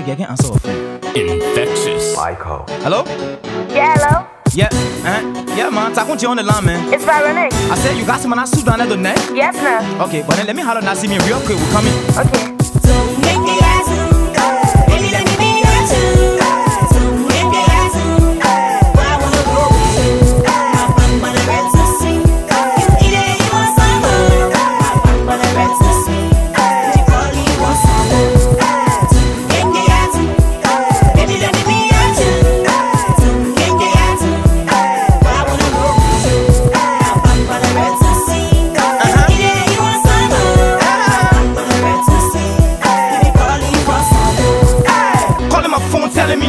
Charlie Gagan answer phone. Infectious. Michael. Hello? Yeah, hello? Yeah, uh, yeah, man. Takun J on the line, man. It's Veronique. I said you got some and I suit down at the neck. Yes, ma'am. Okay, but then let me holler now. See me real quick. We're coming. Okay.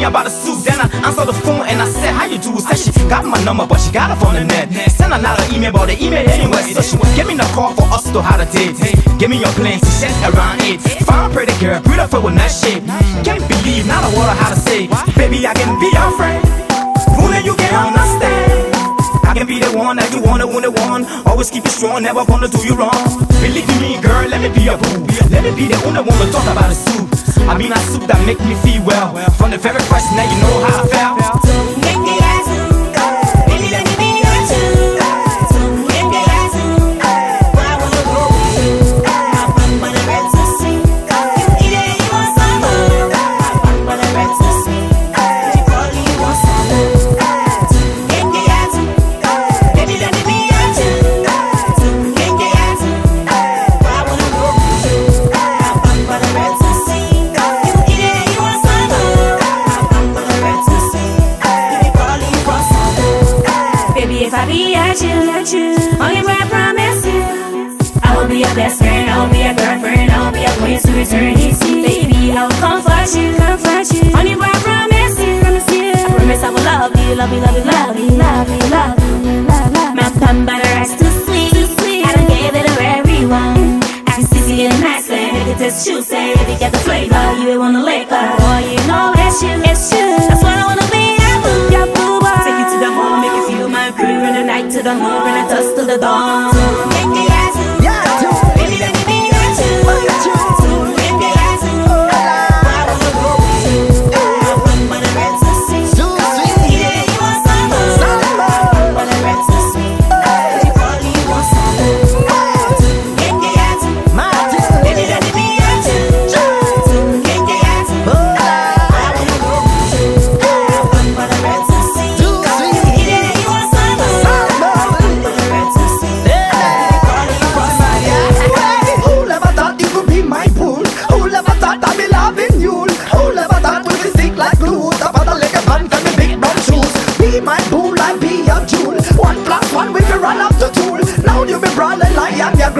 About a suit. Then I answer the phone and I said, How you do? Said she got my number, but she got it from the net. Send another email, but the email anyway. So she give me the call for us to have a date. Give me your plans, she said around eight. Fine, pretty girl, beautiful with nice shape. Can't believe, now I water how to say. Baby, I can be your friend. Only you can understand. I can be the one that you wanna, wanna want. Always keep it strong, never gonna do you wrong. Believe me, girl, let me be your boo. Let me be the only one to talk about a soup. I mean, a soup that make me feel well. From the very first night, you know how I felt. Best friend, I will be your girlfriend, I will be your queen to eternity. Baby, I will comfort you, comfort you. Only way I promise you, promise you. I promise I will love you, love you, love you, love you, love you, love you, love, love. My pump butter is too sweet, too sweet. I done gave it to everyone. I see you in nice way, make it just choose it. If you get the flavor, you will wanna lick her. Boy, you know it's you, it's you. That's what I wanna be, your boo, your boo. Take you to the home, make you feel my crew in the night to the moon, and the dust to the dawn. Make me you be brawling like I'm your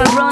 if I'm.